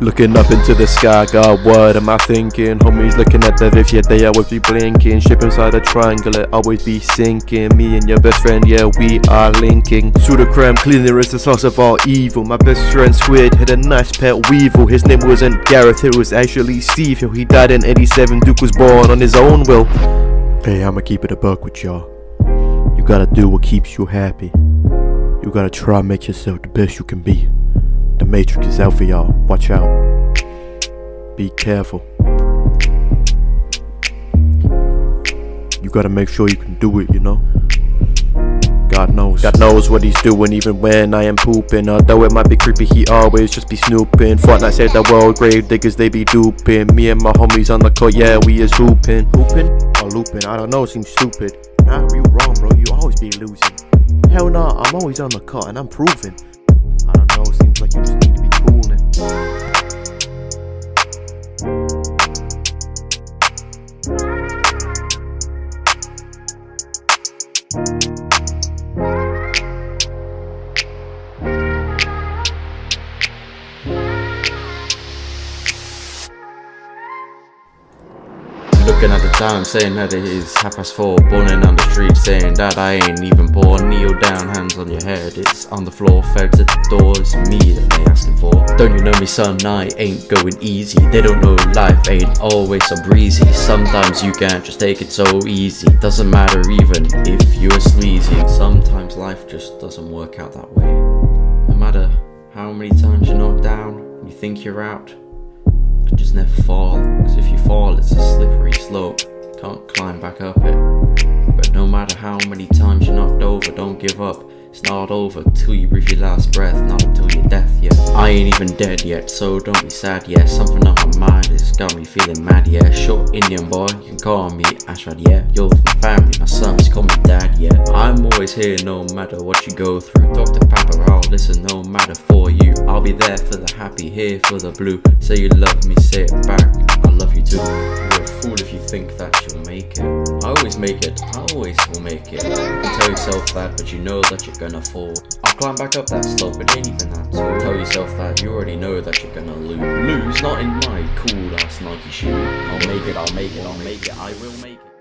Looking up into the sky, God, what am I thinking? Homies looking at the if yeah, they always be blinking. Ship inside a triangle, it always be sinking. Me and your best friend, yeah, we are linking. Sudocrem cleaner is the source of all evil. My best friend Squid had a nice pet weevil. His name wasn't Gareth, it was actually Steve. Yo, he died in 87. Duke was born on his own will. Hey, I'ma keep it a buck with y'all. You gotta do what keeps you happy. You gotta try and make yourself the best you can be. The Matrix is out for y'all. Watch out. Be careful. You gotta make sure you can do it, you know? God knows. God knows what he's doing even when I am pooping. Although it might be creepy, he always just be snooping. Fortnite saved the world, grave diggers they be duping. Me and my homies on the court, yeah, we is hooping. Hooping or looping? I don't know, seems stupid. Nah, you wrong, bro. You always be losing. Hell nah, I'm always on the court and I'm proving. Looking at the time, saying that it is half past four. Burning on the street, saying that I ain't even born. Kneel down, hands on your head. It's on the floor, feds at the door. It's me that they asking for. Don't you know me, son? I ain't going easy. They don't know life ain't always so breezy. Sometimes you can't just take it so easy. Doesn't matter even if you're sleazy. Sometimes life just doesn't work out that way. No matter how many times you're knocked down, you think you're out. You just never fall, because if you fall, it's a slippery slope. Can't climb back up it. But no matter how many times you're knocked over, don't give up. It's not over till you breathe your last breath, not until your death, yeah. I ain't even dead yet, so don't be sad, yeah. Something on my mind has got me feeling mad, yeah. Short Indian boy, you can call me Ashrad, yeah. You're my family, my sons, call me dad, yeah. I'm always here no matter what you go through. Dr. Papa, I'll listen no matter for you. I'll be there for the happy, here for the blue. Say you love me, say it back. I love you too. Think that you'll make it. I always make it, I always will make it. You tell yourself that, but you know that you're gonna fall. I'll climb back up that slope, it ain't even that tall. Tell yourself that you already know that you're gonna lose. Lose, not in my cool ass Nike shoe. I'll make it, I'll make it, I'll make it, I will make it.